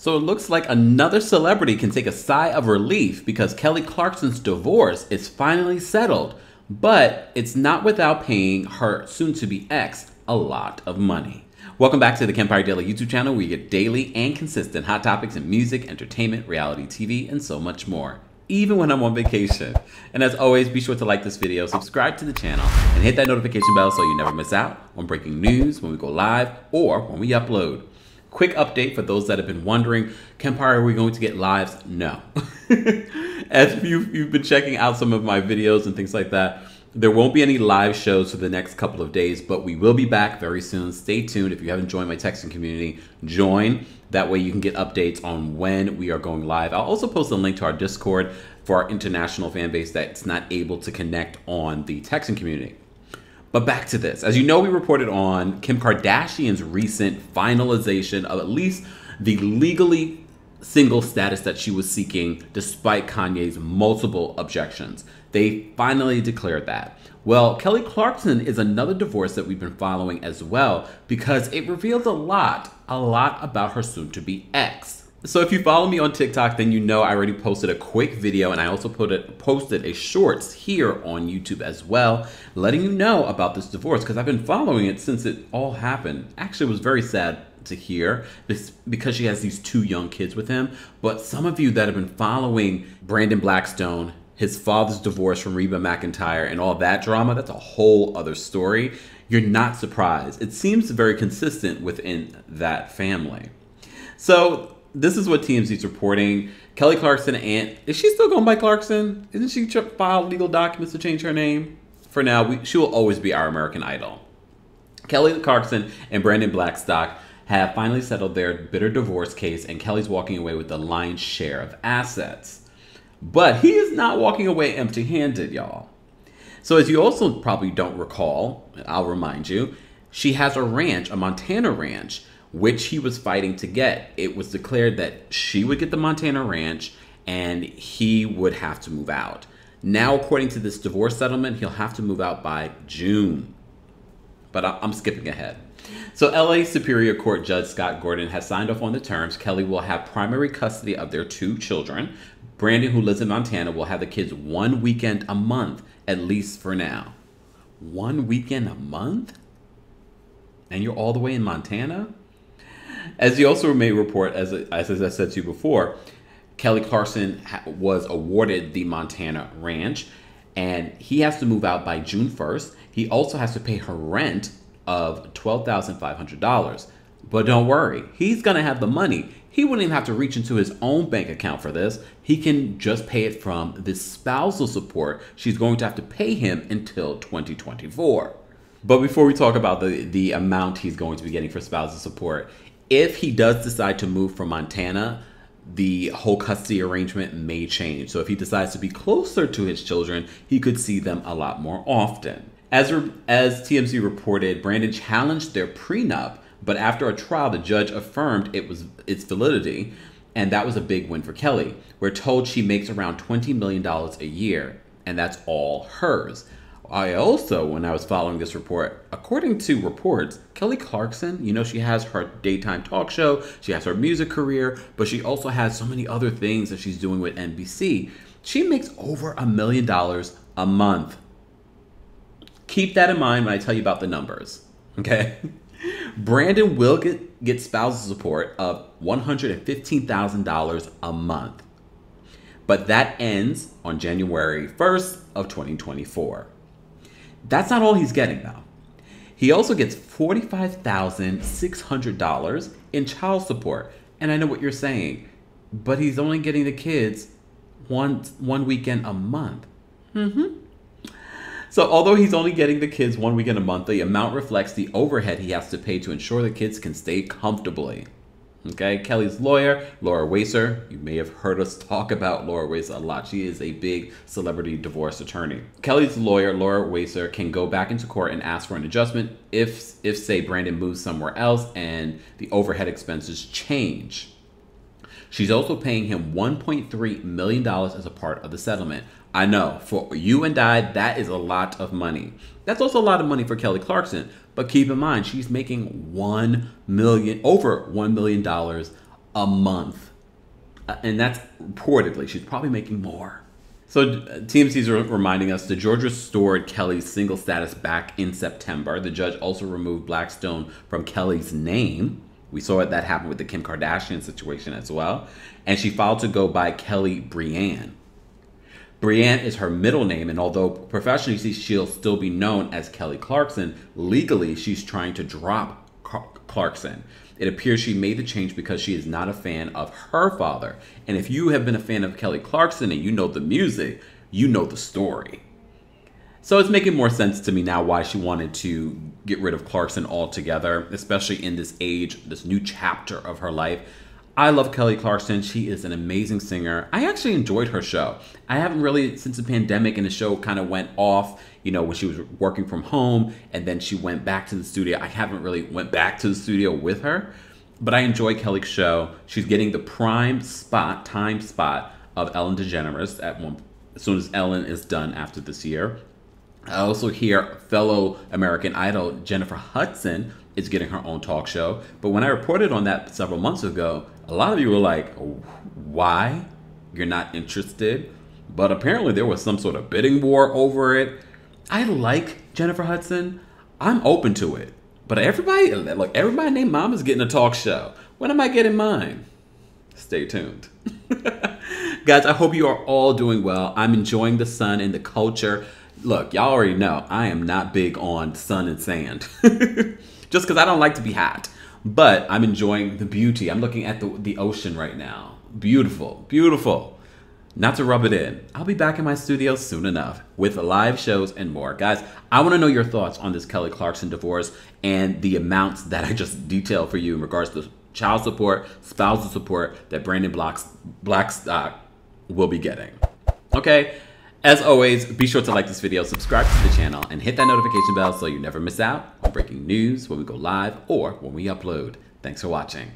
So it looks like another celebrity can take a sigh of relief because Kelly Clarkson's divorce is finally settled, but it's not without paying her soon to be ex a lot of money. Welcome back to the Kempire Daily YouTube channel where you get daily and consistent hot topics in music, entertainment, reality TV, and so much more even when I'm on vacation. And as always, be sure to like this video, subscribe to the channel, and hit that notification bell so you never miss out on breaking news when we go live or when we upload. Quick update for those that have been wondering, Kempire, are we going to get lives? No. As you've, you've been checking out some of my videos and things like that, there won't be any live shows for the next couple of days, but we will be back very soon. Stay tuned. If you haven't joined my texting community, join. That way you can get updates on when we are going live. I'll also post a link to our Discord for our international fan base that's not able to connect on the texting community. But back to this. As you know, we reported on Kim Kardashian's recent finalization of at least the legally single status that she was seeking despite Kanye's multiple objections. They finally declared that. Well, Kelly Clarkson is another divorce that we've been following as well because it reveals a lot, a lot about her soon to be ex. So if you follow me on TikTok, then you know I already posted a quick video and I also put it, posted a shorts here on YouTube as well, letting you know about this divorce because I've been following it since it all happened. Actually, it was very sad to hear because she has these two young kids with him. But some of you that have been following Brandon Blackstock, his father's divorce from Reba McEntire, and all that drama, that's a whole other story. You're not surprised. It seems very consistent within that family. So this is what TMZ is reporting. Kelly Clarkson and is she still going by Clarkson? Isn't she filed legal documents to change her name? For now, we, she will always be our American Idol. Kelly Clarkson and Brandon Blackstock have finally settled their bitter divorce case, and Kelly's walking away with the lion's share of assets. But he is not walking away empty handed, y'all. So, as you also probably don't recall, I'll remind you, she has a ranch, a Montana ranch, which he was fighting to get. It was declared that she would get the Montana ranch and he would have to move out. Now, according to this divorce settlement, he'll have to move out by June. But I'm skipping ahead. So, LA Superior Court Judge Scott Gordon has signed off on the terms. Kelly will have primary custody of their two children. Brandon, who lives in Montana, will have the kids one weekend a month, at least for now. One weekend a month? And you're all the way in Montana? As you also may report, as, as I said to you before, Kelly Clarkson was awarded the Montana ranch and he has to move out by June 1st. He also has to pay her rent of $12,500. But don't worry, he's going to have the money. He wouldn't even have to reach into his own bank account for this. He can just pay it from the spousal support she's going to have to pay him until 2024. But before we talk about the, the amount he's going to be getting for spousal support, if he does decide to move from Montana, the whole custody arrangement may change. So if he decides to be closer to his children, he could see them a lot more often. As, as TMZ reported, Brandon challenged their prenup, but after a trial, the judge affirmed it was its validity, and that was a big win for Kelly. We're told she makes around $20 million a year, and that's all hers. I also, when I was following this report, according to reports, Kelly Clarkson, you know, she has her daytime talk show, she has her music career, but she also has so many other things that she's doing with NBC. She makes over a million dollars a month. Keep that in mind when I tell you about the numbers, okay? Brandon will get, get spousal support of $115,000 a month, but that ends on January 1st of 2024. That's not all he's getting though. He also gets $45,600 in child support. And I know what you're saying, but he's only getting the kids one one weekend a month. Mm-hmm. So although he's only getting the kids one weekend a month, the amount reflects the overhead he has to pay to ensure the kids can stay comfortably. Okay, Kelly's lawyer, Laura Wasser. You may have heard us talk about Laura Wasser a lot. She is a big celebrity divorce attorney. Kelly's lawyer, Laura Wasser, can go back into court and ask for an adjustment if, if say, Brandon moves somewhere else and the overhead expenses change. She's also paying him $1.3 million as a part of the settlement. I know, for you and I, that is a lot of money. That's also a lot of money for Kelly Clarkson. But keep in mind, she's making one million over one million dollars a month. Uh, and that's reportedly. She's probably making more. So uh, TMZ is reminding us the judge restored Kelly's single status back in September. The judge also removed Blackstock from Kelly's name. We saw that happen with the Kim Kardashian situation as well. And she filed to go by Kelly Brianne. Brianne is her middle name, and although professionally she'll still be known as Kelly Clarkson, legally she's trying to drop Clarkson. It appears she made the change because she is not a fan of her father. And if you have been a fan of Kelly Clarkson and you know the music, you know the story. So it's making more sense to me now why she wanted to get rid of Clarkson altogether, especially in this age, this new chapter of her life. I love Kelly Clarkson. She is an amazing singer. I actually enjoyed her show. I haven't really, since the pandemic and the show kind of went off, you know, when she was working from home and then she went back to the studio. I haven't really went back to the studio with her, but I enjoy Kelly's show. She's getting the prime spot, time spot of Ellen DeGeneres at one, as soon as Ellen is done after this year. I also hear fellow American Idol Jennifer Hudson is getting her own talk show. But when I reported on that several months ago, a lot of you were like, why? You're not interested? But apparently there was some sort of bidding war over it. I like Jennifer Hudson. I'm open to it. But everybody, look, everybody named Mama's getting a talk show. When am I getting mine? Stay tuned. Guys, I hope you are all doing well. I'm enjoying the sun and the culture. Look, y'all already know I am not big on sun and sand. Just because I don't like to be hot. But I'm enjoying the beauty. I'm looking at the, the ocean right now. Beautiful, beautiful. Not to rub it in, I'll be back in my studio soon enough with live shows and more. Guys, I want to know your thoughts on this Kelly Clarkson divorce and the amounts that I just detailed for you in regards to child support, spousal support that Brandon Blackstock uh, will be getting. Okay? As always, be sure to like this video, subscribe to the channel, and hit that notification bell so you never miss out on breaking news when we go live or when we upload. Thanks for watching.